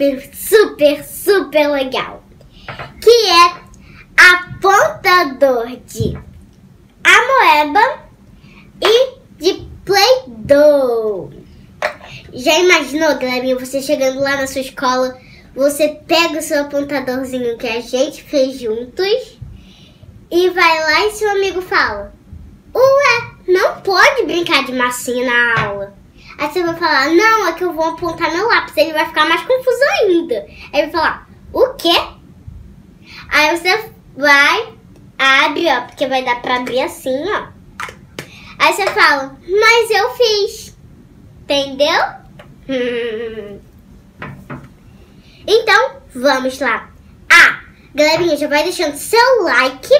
super, super, super legal. Que é apontador de amoeba e de Play-Doh. Já imaginou, galerinha, você chegando lá na sua escola, você pega o seu apontadorzinho que a gente fez juntos e vai lá e seu amigo fala: Ué, não pode brincar de massinha na aula. Aí você vai falar: Não, é que eu vou apontar meu lápis. Ele vai ficar mais confuso ainda. Aí vai falar: O quê? Aí você vai, abre, ó, porque vai dar pra abrir assim, ó. Aí você fala: Mas eu fiz. Entendeu? Então, vamos lá. Ah, galerinha, já vai deixando seu like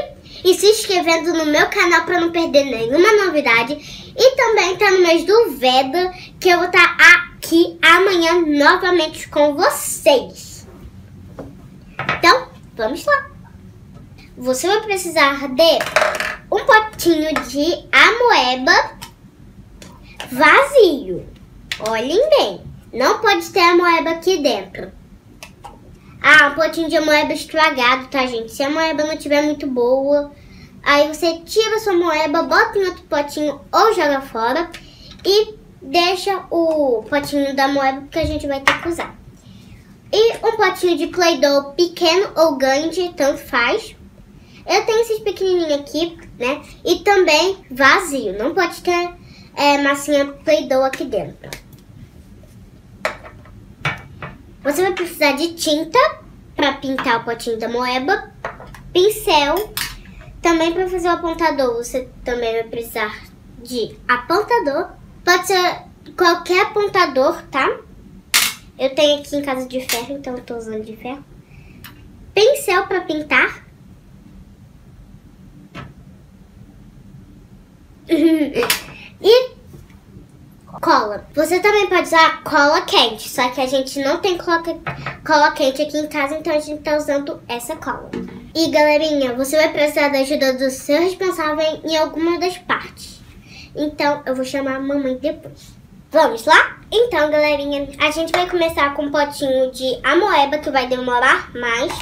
e se inscrevendo no meu canal para não perder nenhuma novidade. E também tá no mês do Veda, que eu vou estar aqui amanhã novamente com vocês. Então, vamos lá. Você vai precisar de um potinho de amoeba vazio. Olhem bem, não pode ter amoeba aqui dentro. Ah, um potinho de moeba estragado, tá, gente? Se a moeba não tiver muito boa, aí você tira sua moeba, bota em outro potinho ou joga fora e deixa o potinho da moeba porque a gente vai ter que usar. E um potinho de Play-Doh pequeno ou grande, tanto faz. Eu tenho esses pequenininhos aqui, né? E também vazio, não pode ter é, massinha Play-Doh aqui dentro. Você vai precisar de tinta para pintar o potinho da moeba, pincel. Também para fazer o apontador, você também vai precisar de apontador. Pode ser qualquer apontador, tá? Eu tenho aqui em casa de ferro, então eu tô usando de ferro. Pincel para pintar. e cola. Você também pode usar cola quente, só que a gente não tem cola, cola quente aqui em casa, então a gente tá usando essa cola. E galerinha, você vai precisar da ajuda do seu responsável em alguma das partes. Então eu vou chamar a mamãe depois. Vamos lá? Então, galerinha, a gente vai começar com um potinho de amoeba, que vai demorar mais.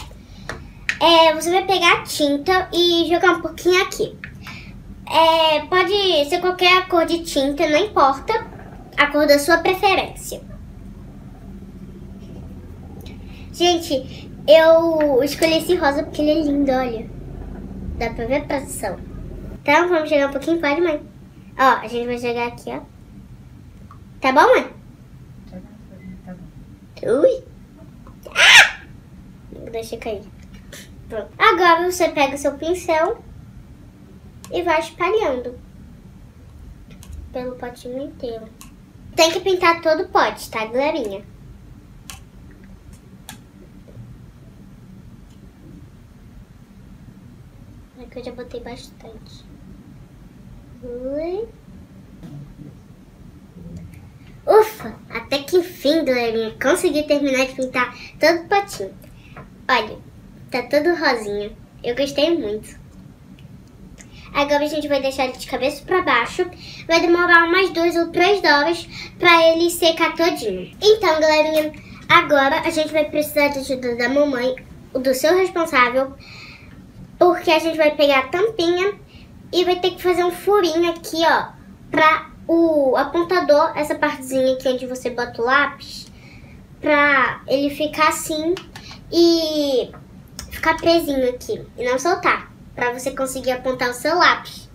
É, você vai pegar a tinta e jogar um pouquinho aqui. É, pode ser qualquer cor de tinta, não importa a cor da sua preferência. Gente, eu escolhi esse rosa porque ele é lindo, olha. Dá pra ver a posição. Então, vamos jogar um pouquinho, pode, mãe? Ó, a gente vai jogar aqui, ó. Tá bom, mãe? Tá bom. Ui! Ah! Deixa cair. Pronto. Agora você pega o seu pincel e vai espalhando pelo potinho inteiro. Tem que pintar todo o pote, tá, galerinha? É eu já botei bastante. Ufa, até que enfim, galerinha, consegui terminar de pintar todo o potinho. Olha, tá todo rosinha. Eu gostei muito. Agora a gente vai deixar ele de cabeça para baixo. Vai demorar umas duas ou três horas para ele secar todinho. Então, galerinha, agora a gente vai precisar de ajuda da mamãe, do seu responsável, porque a gente vai pegar a tampinha e vai ter que fazer um furinho aqui, ó, para o apontador, essa partezinha aqui onde você bota o lápis, pra ele ficar assim e ficar presinho aqui e não soltar para você conseguir apontar o seu lápis.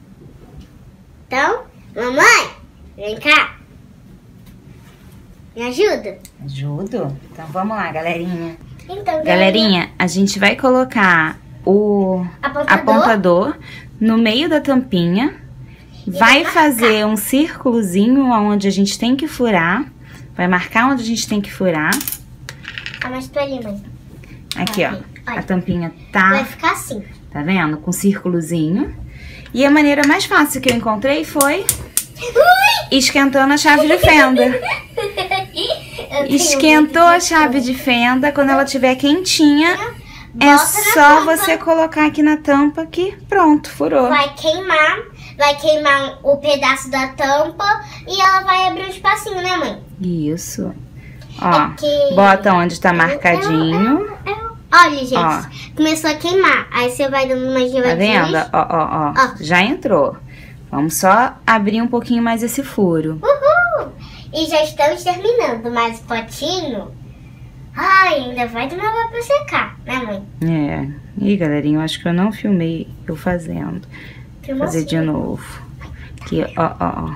Então, mamãe, vem cá. Me ajuda? Ajudo? Então vamos lá, galerinha. Então, galerinha, a gente vai colocar o apontador, apontador no meio da tampinha. Vai, vai fazer um círculozinho onde a gente tem que furar. Vai marcar onde a gente tem que furar. Ah, mas ali, mãe. Aqui, ó. Olha. A tampinha tá... Vai ficar assim. Tá vendo? Com círculozinho. E a maneira mais fácil que eu encontrei foi esquentando a chave de fenda. Esquentou a chave de fenda, quando ela estiver quentinha, é só você colocar aqui na tampa que pronto, furou. Vai queimar, vai queimar o pedaço da tampa e ela vai abrir um espacinho, né mãe? Isso. Ó, é que... bota onde tá marcadinho. É, é, Olha, gente, ó. começou a queimar. Aí você vai dando uma geladinhas. Tá vendo? Ó, ó, ó, ó. Já entrou. Vamos só abrir um pouquinho mais esse furo. Uhul! E já estamos terminando, mas o potinho... Ai, ainda vai demorar pra secar, né, mãe? É. Ih, galerinha, eu acho que eu não filmei eu fazendo. Vou fazer de novo. Aqui, ó, ó, ó.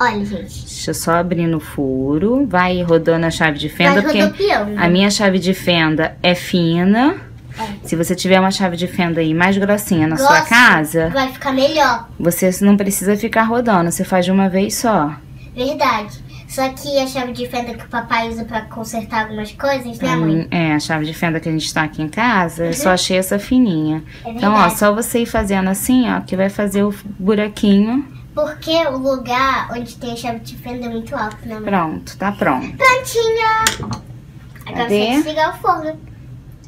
Olha, gente. Deixa eu só abrir no furo. Vai rodando a chave de fenda. Vai porque a minha chave de fenda é fina. É. Se você tiver uma chave de fenda aí mais grossinha na Grossa, sua casa... Vai ficar melhor. Você não precisa ficar rodando. Você faz de uma vez só. Verdade. Só que a chave de fenda que o papai usa pra consertar algumas coisas, né, mãe? É, a chave de fenda que a gente tá aqui em casa, uhum. eu só uhum. achei essa fininha. É então, ó, só você ir fazendo assim, ó, que vai fazer o buraquinho porque o lugar onde tem a chave de fenda é muito alto, né, mãe? Pronto, tá pronto. Prontinha! Agora Cadê? você desligar o forno.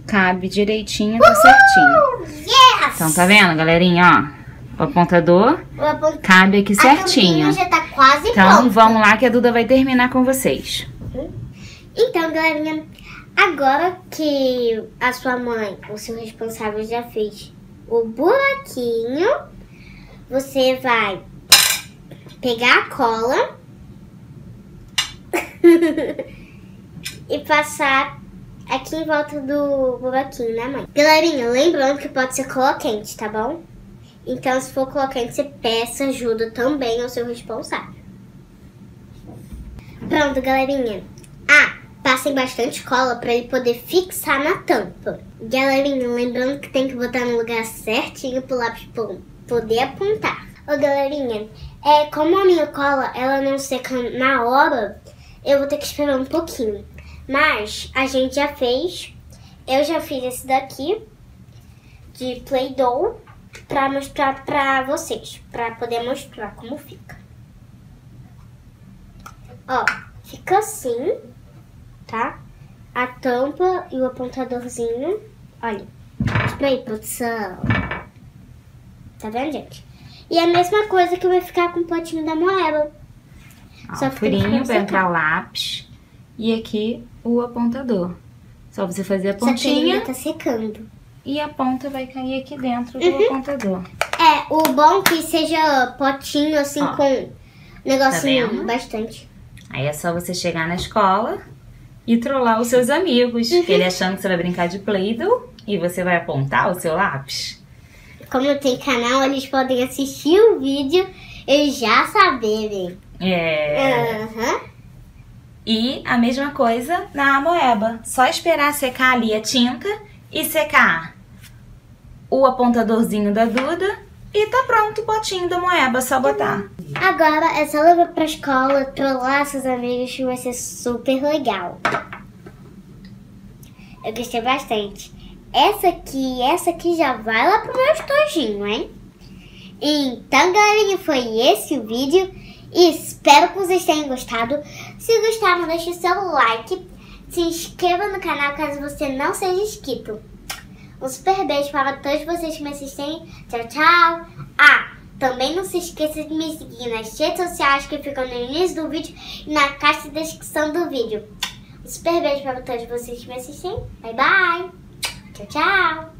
Cabe direitinho, tá certinho. Yes! Então, tá vendo, galerinha, ó? O apontador o apont... cabe aqui certinho. A já tá quase Então, pronto. vamos lá que a Duda vai terminar com vocês. Então, galerinha, agora que a sua mãe, o seu responsável, já fez o buraquinho, você vai pegar a cola e passar aqui em volta do buraquinho, né, mãe? Galerinha, lembrando que pode ser cola quente, tá bom? Então, se for cola quente, você peça ajuda também ao seu responsável. Pronto, galerinha. Ah, passem bastante cola para ele poder fixar na tampa. Galerinha, lembrando que tem que botar no lugar certinho pro lápis poder apontar. Ô, galerinha, é, como a minha cola ela não seca na hora, eu vou ter que esperar um pouquinho. Mas a gente já fez. Eu já fiz esse daqui de Play-Doh pra mostrar pra vocês, pra poder mostrar como fica. Ó, fica assim, tá? A tampa e o apontadorzinho. Olha, mostra aí, produção. Tá vendo, gente? E é a mesma coisa que vai ficar com o potinho da moeba. Ó, o furinho para entrar lápis. E aqui o apontador. Só você fazer a pontinha. Só que ainda tá secando. E a ponta vai cair aqui dentro do uhum. apontador. É, o bom que seja potinho assim Ó, com negocinho tá bastante. Aí é só você chegar na escola e trollar os seus amigos. Uhum. Ele achando que você vai brincar de Play-Doh e você vai apontar o seu lápis como tem canal, eles podem assistir o vídeo e já saberem. É. Uhum. E a mesma coisa na moeba. Só esperar secar ali a tinta e secar o apontadorzinho da Duda e tá pronto o potinho da moeba, só botar. Agora é só levar pra escola, trollar seus amigos que vai ser super legal. Eu gostei bastante. Essa aqui, essa aqui já vai lá pro meu estojinho, hein? Então, galerinha, foi esse o vídeo. Espero que vocês tenham gostado. Se gostaram, deixe seu like. Se inscreva no canal caso você não seja inscrito. Um super beijo para todos vocês que me assistem. Tchau, tchau. Ah, também não se esqueça de me seguir nas redes sociais que ficam no início do vídeo e na caixa de descrição do vídeo. Um super beijo para todos vocês que me assistem. Bye, bye. Tchau, tchau!